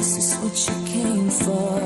This is what you came for.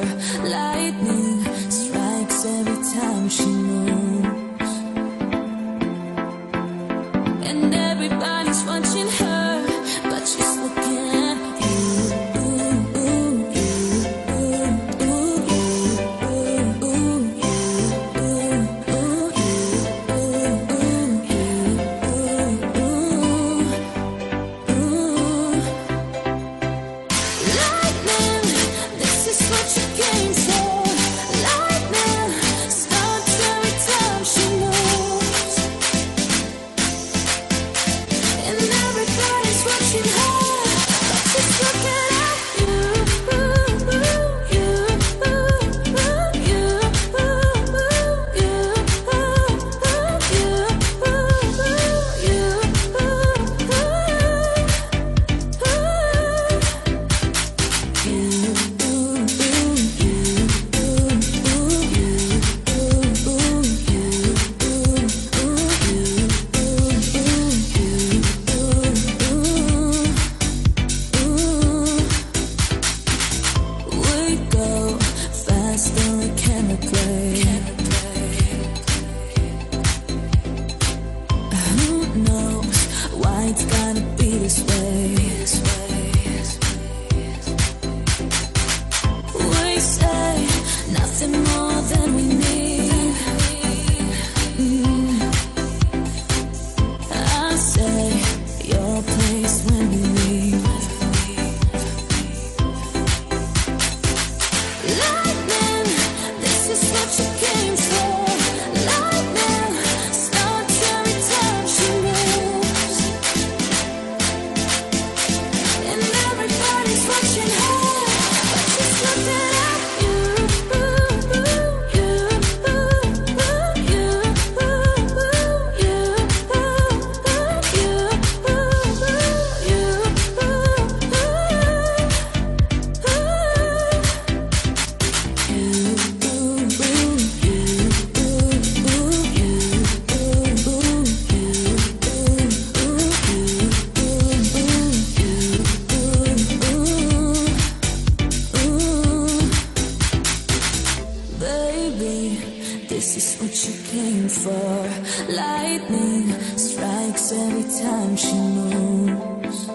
What she came for. Lightning strikes every time she moves.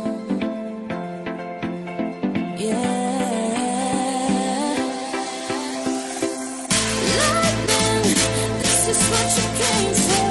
Yeah. Lightning, this is what you came for.